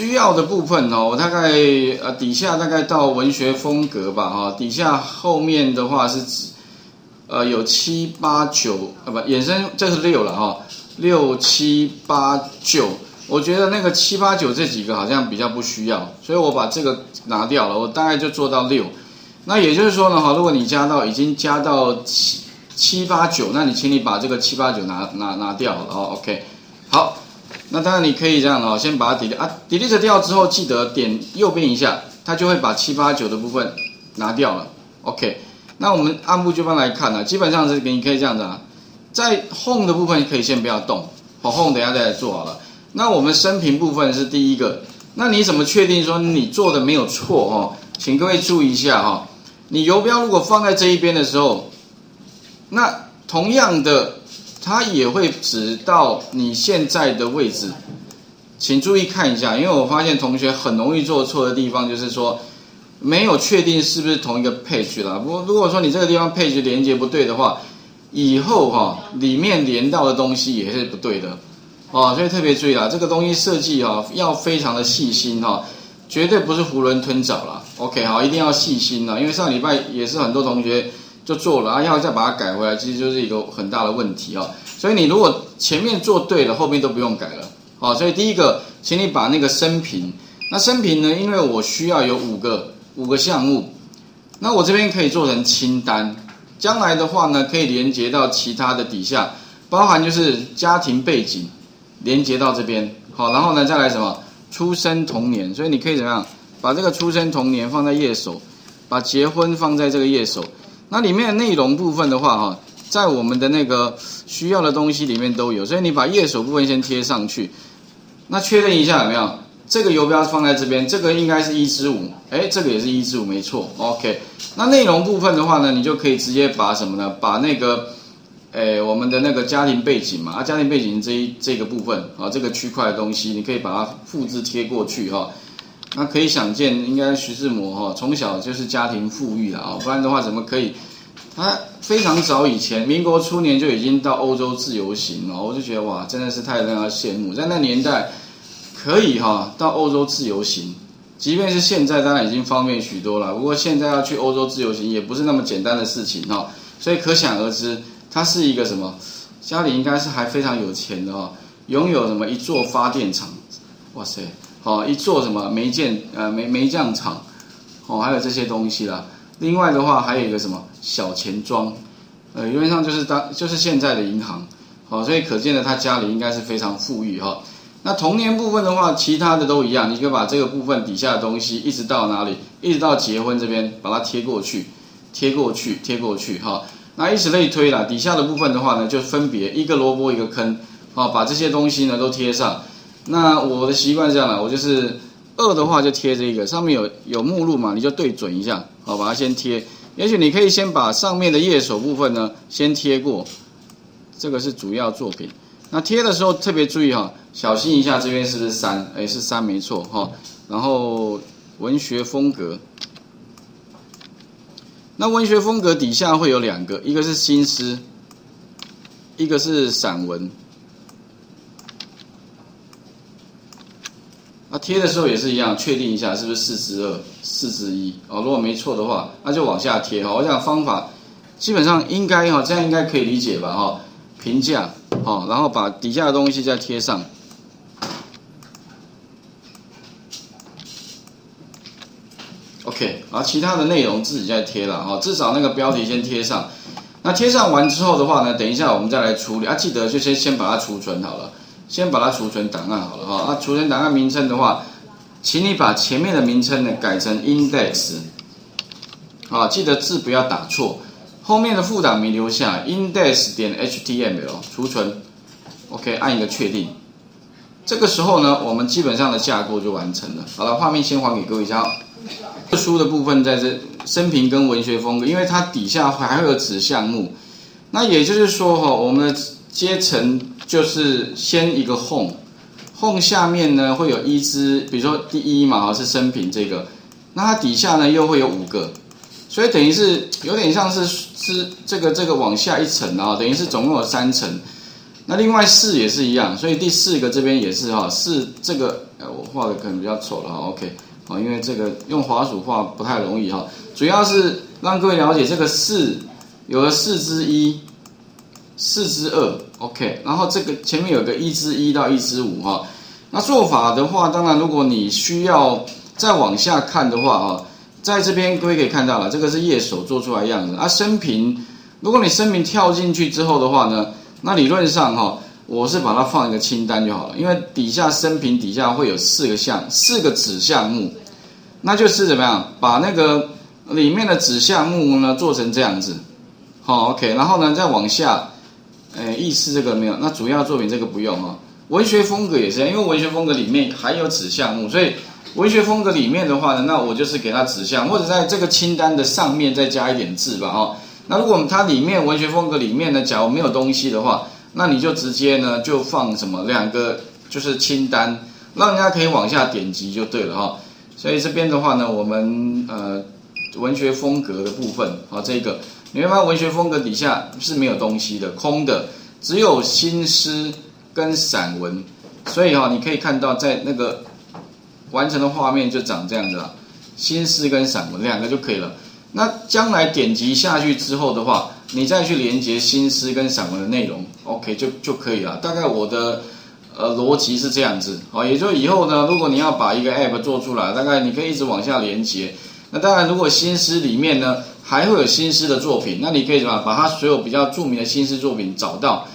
需要的部分哦，我大概呃底下大概到文学风格吧哈，底下后面的话是指呃有七八九啊不衍生这是六了哈，六七八九，我觉得那个七八九这几个好像比较不需要，所以我把这个拿掉了，我大概就做到六。那也就是说呢哈，如果你加到已经加到七七八九，那你请你把这个七八九拿拿拿掉了哦，OK，好。那当然你可以这样哦，先把它 delete 啊，delete 掉之后，记得点右边一下，它就会把七八九的部分拿掉了。OK，那我们按部就班来看呢，基本上是你可以这样子啊，在 home 的部分可以先不要动，好 home 等下再来做好了。那我们生平部分是第一个，那你怎么确定说你做的没有错哦？请各位注意一下哈，你游标如果放在这一边的时候，那同样的。它也会指到你现在的位置，请注意看一下，因为我发现同学很容易做错的地方就是说，没有确定是不是同一个 page 啦。不过如果说你这个地方 page 连接不对的话，以后哈里面连到的东西也是不对的，哦，所以特别注意啦，这个东西设计哈要非常的细心哈，绝对不是囫囵吞枣啦。OK 好，一定要细心啦，因为上礼拜也是很多同学。就做了啊，要再把它改回来，其实就是一个很大的问题啊。所以你如果前面做对了，后面都不用改了好。所以第一个，请你把那个生平，那生平呢，因为我需要有五个五个项目，那我这边可以做成清单，将来的话呢，可以连接到其他的底下，包含就是家庭背景，连接到这边好，然后呢再来什么出生同年，所以你可以怎么样，把这个出生同年放在页首，把结婚放在这个页首。那里面的内容部分的话，哈，在我们的那个需要的东西里面都有，所以你把页首部分先贴上去。那确认一下有没有这个游标放在这边，这个应该是一至五，哎，这个也是一至五，没错，OK。那内容部分的话呢，你就可以直接把什么呢？把那个，哎，我们的那个家庭背景嘛，啊，家庭背景这一这个部分啊，这个区块的东西，你可以把它复制贴过去哈。那可以想见，应该徐志摩哈从小就是家庭富裕了啊，不然的话怎么可以？他非常早以前，民国初年就已经到欧洲自由行了，我就觉得哇，真的是太让人羡慕。在那年代，可以哈到欧洲自由行，即便是现在，当然已经方便许多了。不过现在要去欧洲自由行也不是那么简单的事情哈，所以可想而知，他是一个什么？家里应该是还非常有钱的哈，拥有什么一座发电厂，哇塞！好，一座什么煤建呃煤煤匠厂，哦，还有这些东西啦。另外的话，还有一个什么小钱庄，呃，原本上就是当就是现在的银行，好，所以可见的他家里应该是非常富裕哈。那童年部分的话，其他的都一样，你可以把这个部分底下的东西一直到哪里，一直到结婚这边把它贴过去，贴过去，贴过去哈。那以此类推啦，底下的部分的话呢，就分别一个萝卜一个坑，好，把这些东西呢都贴上。那我的习惯是这样的，我就是二的话就贴这个，上面有有目录嘛，你就对准一下，好，把它先贴。也许你可以先把上面的页首部分呢先贴过，这个是主要作品。那贴的时候特别注意哈，小心一下这边是不是三？哎，是三没错哈。然后文学风格，那文学风格底下会有两个，一个是新诗，一个是散文。贴的时候也是一样，确定一下是不是四之二、四之一哦。如果没错的话，那就往下贴哈。我想方法基本上应该哈，这样应该可以理解吧哈。评价好，然后把底下的东西再贴上。OK，然后其他的内容自己再贴了哈，至少那个标题先贴上。那贴上完之后的话呢，等一下我们再来处理啊，记得就先先把它储存好了。先把它储存档案好了哈，那，储存档案名称的话，请你把前面的名称呢改成 index，啊，记得字不要打错，后面的副档名留下 index 点 html 储存，OK，按一个确定，这个时候呢，我们基本上的架构就完成了。好了，画面先还给各位一下。特殊的部分在这生平跟文学风格，因为它底下还会有子项目，那也就是说哈，我们的阶层。就是先一个 home，home 下面呢会有一只，比如说第一嘛哈是生平这个，那它底下呢又会有五个，所以等于是有点像是是这个这个往下一层啊，等于是总共有三层。那另外四也是一样，所以第四个这边也是哈，四这个哎，我画的可能比较丑了哈，OK，好，因为这个用滑鼠画不太容易哈，主要是让各位了解这个四有了四之一，四之二，OK，然后这个前面有个一之一到一之五哈，那做法的话，当然如果你需要再往下看的话啊，在这边各位可以看到了，这个是页手做出来样子。啊，生平，如果你生平跳进去之后的话呢，那理论上哈。我是把它放一个清单就好了，因为底下生平底下会有四个项，四个子项目，那就是怎么样，把那个里面的子项目呢做成这样子，好，OK，然后呢再往下，诶，意思这个没有，那主要作品这个不用哈，文学风格也是，因为文学风格里面还有子项目，所以文学风格里面的话呢，那我就是给它子项，或者在这个清单的上面再加一点字吧，哈，那如果它里面文学风格里面呢，假如没有东西的话。那你就直接呢，就放什么两个就是清单，让人家可以往下点击就对了哈。所以这边的话呢，我们呃文学风格的部分啊，这个你会发现文学风格底下是没有东西的，空的，只有新诗跟散文。所以哈，你可以看到在那个完成的画面就长这样子了，新诗跟散文两个就可以了。那将来点击下去之后的话，你再去连接新诗跟散文的内容，OK 就就可以了。大概我的呃逻辑是这样子，好，也就以后呢，如果你要把一个 App 做出来，大概你可以一直往下连接。那当然，如果新诗里面呢还会有新诗的作品，那你可以什么把它所有比较著名的新诗作品找到，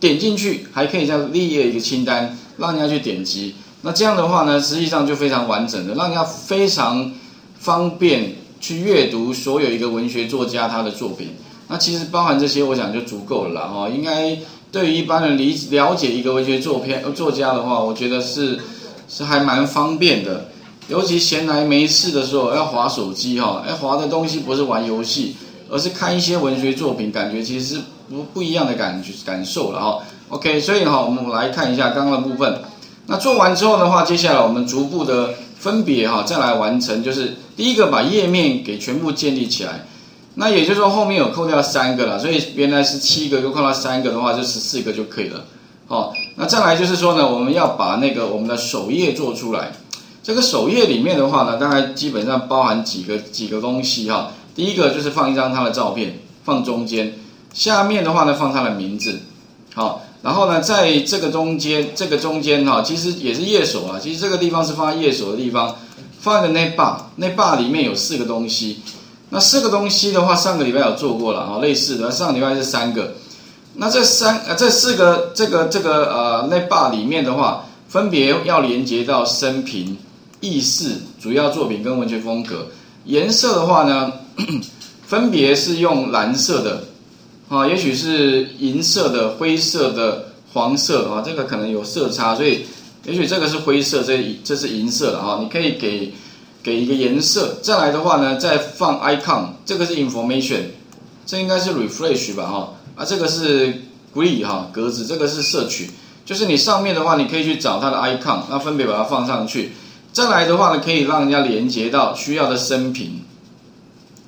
点进去，还可以再列一个清单，让人家去点击。那这样的话呢，实际上就非常完整的，让人家非常方便。去阅读所有一个文学作家他的作品，那其实包含这些，我想就足够了哈。应该对于一般人理了解一个文学作片作家的话，我觉得是是还蛮方便的。尤其闲来没事的时候要划手机哈，哎，划的东西不是玩游戏，而是看一些文学作品，感觉其实是不不一样的感觉感受了哈。OK，所以哈，我们来看一下刚刚的部分。那做完之后的话，接下来我们逐步的。分别哈，再来完成，就是第一个把页面给全部建立起来，那也就是说后面有扣掉三个了，所以原来是七个，又扣掉三个的话，就十四个就可以了。好，那再来就是说呢，我们要把那个我们的首页做出来。这个首页里面的话呢，大概基本上包含几个几个东西哈。第一个就是放一张他的照片，放中间，下面的话呢放他的名字，好。然后呢，在这个中间，这个中间哈，其实也是页首啊。其实这个地方是放在页首的地方，放一个内 bar，内 bar 里面有四个东西。那四个东西的话，上个礼拜有做过了啊，类似的。上个礼拜是三个。那这三呃这四个这个这个呃内 bar 里面的话，分别要连接到生平、意式、主要作品跟文学风格。颜色的话呢，分别是用蓝色的。啊，也许是银色的、灰色的、黄色啊，这个可能有色差，所以也许这个是灰色，这这是银色的啊。你可以给给一个颜色，再来的话呢，再放 icon，这个是 information，这应该是 refresh 吧哈啊，这个是 grid 哈格子，这个是摄取，就是你上面的话，你可以去找它的 icon，那分别把它放上去。再来的话呢，可以让人家连接到需要的生平、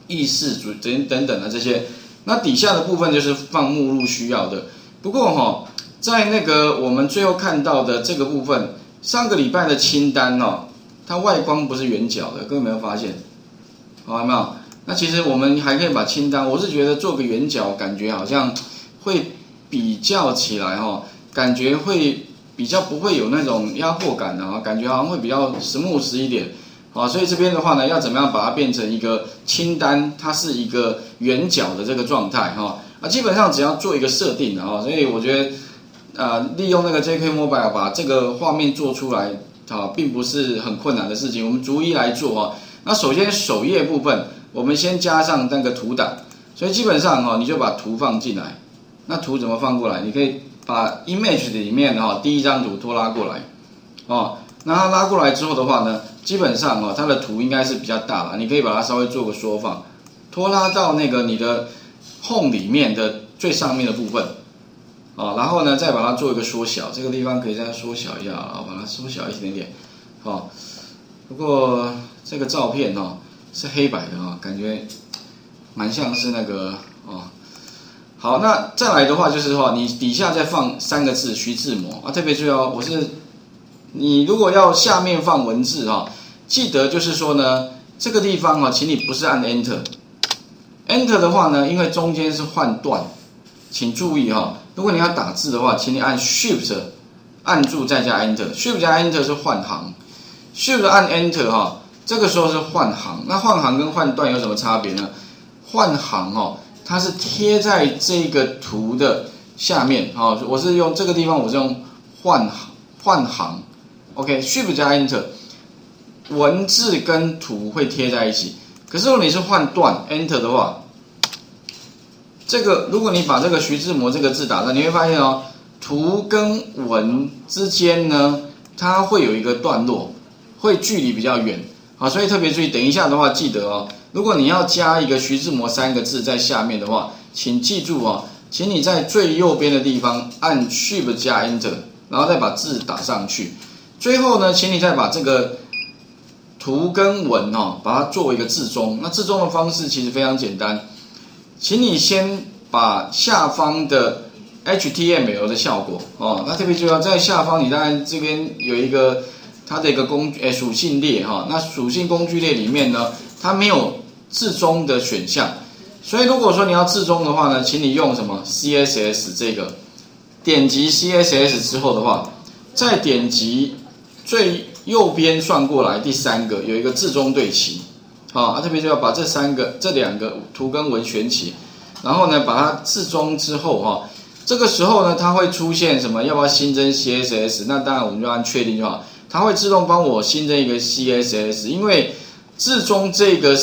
意识主等等等的这些。那底下的部分就是放目录需要的。不过哈，在那个我们最后看到的这个部分，上个礼拜的清单哦，它外观不是圆角的，各位有没有发现？好，有没有？那其实我们还可以把清单，我是觉得做个圆角，感觉好像会比较起来哈，感觉会比较不会有那种压迫感的啊，感觉好像会比较实木实一点。好，所以这边的话呢，要怎么样把它变成一个清单？它是一个圆角的这个状态哈。啊，基本上只要做一个设定的哈，所以我觉得，呃，利用那个 JK Mobile 把这个画面做出来啊，并不是很困难的事情。我们逐一来做哈。那首先首页部分，我们先加上那个图档，所以基本上哈，你就把图放进来。那图怎么放过来？你可以把 Image 里面哈第一张图拖拉过来，哦。那它拉过来之后的话呢，基本上哦，它的图应该是比较大了。你可以把它稍微做个缩放，拖拉到那个你的 home 里面的最上面的部分，啊，然后呢再把它做一个缩小，这个地方可以再缩小一下啊，把它缩小一点点，好。不过这个照片哦是黑白的啊，感觉蛮像是那个哦。好，那再来的话就是说，你底下再放三个字徐志摩啊，特别注意哦，我是。你如果要下面放文字哈，记得就是说呢，这个地方哈，请你不是按 Enter，Enter 的话呢，因为中间是换段，请注意哈，如果你要打字的话，请你按 Shift 按住再加 Enter，Shift 加 Enter 是换行，Shift 按 Enter 哈，这个时候是换行，那换行跟换段有什么差别呢？换行哦，它是贴在这个图的下面哦，我是用这个地方，我是用换行换行。OK，Shift 加 Enter，文字跟图会贴在一起。可是如果你是换段 Enter 的话，这个如果你把这个徐志摩这个字打上，你会发现哦，图跟文之间呢，它会有一个段落，会距离比较远。好，所以特别注意，等一下的话记得哦，如果你要加一个徐志摩三个字在下面的话，请记住哦，请你在最右边的地方按 Shift 加 Enter，然后再把字打上去。最后呢，请你再把这个图跟文哦，把它作为一个字中。那字中的方式其实非常简单，请你先把下方的 HTML 的效果哦，那特别就要在下方，你当然这边有一个它的一个工诶属性列哈。那属性工具列里面呢，它没有字中的选项，所以如果说你要字中的话呢，请你用什么 CSS 这个，点击 CSS 之后的话，再点击。最右边算过来第三个有一个字中对齐，好，啊这边就要把这三个这两个图跟文选起，然后呢把它字中之后哈，这个时候呢它会出现什么？要不要新增 CSS？那当然我们就按确定就好，它会自动帮我新增一个 CSS，因为字中这个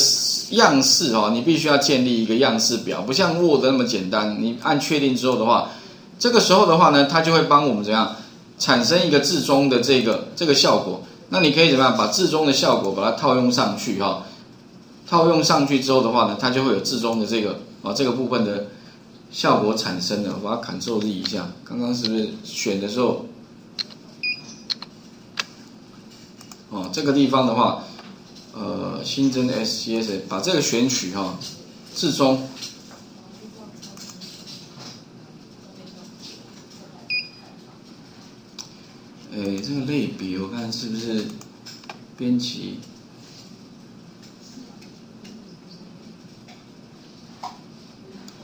样式哦，你必须要建立一个样式表，不像 Word 那么简单，你按确定之后的话，这个时候的话呢，它就会帮我们怎样？产生一个字中的这个这个效果，那你可以怎么样把字中的效果把它套用上去哈？套用上去之后的话呢，它就会有字中的这个啊这个部分的效果产生了。我把它 Ctrl Z 一下，刚刚是不是选的时候？哦，这个地方的话，呃，新增 SCS，把这个选取哈，字中。哎，这个类比我看是不是编辑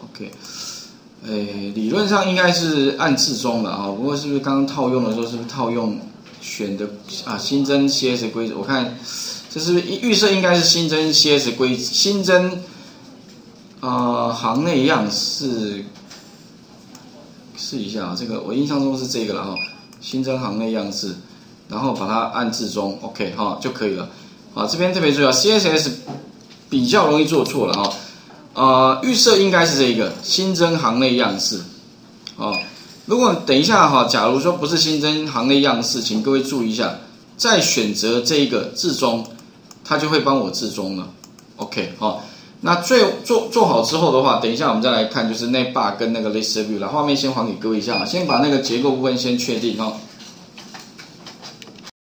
？OK，哎，理论上应该是按字中的啊，不过是不是刚刚套用的时候是不是套用选的啊？新增 CS 规则，我看就是预设应该是新增 CS 规新增啊行内样式，试一下啊，这个我印象中是这个了哈。新增行内样式，然后把它按字中，OK 哈就可以了。好，这边特别重要，CSS 比较容易做错了哈。呃，预设应该是这个新增行内样式。哦，如果等一下哈，假如说不是新增行内样式，请各位注意一下，再选择这一个字中，它就会帮我自中了。OK 好，那最做做好之后的话，等一下我们再来看，就是那 bar 跟那个 list view 了。画面先还给各位一下，先把那个结构部分先确定哈。